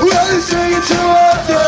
Racing to others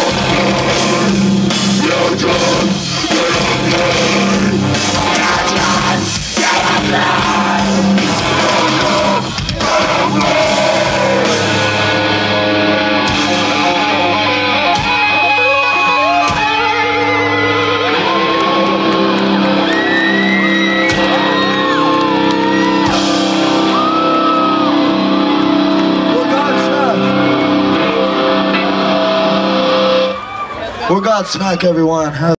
Well, Godsmack, everyone. Have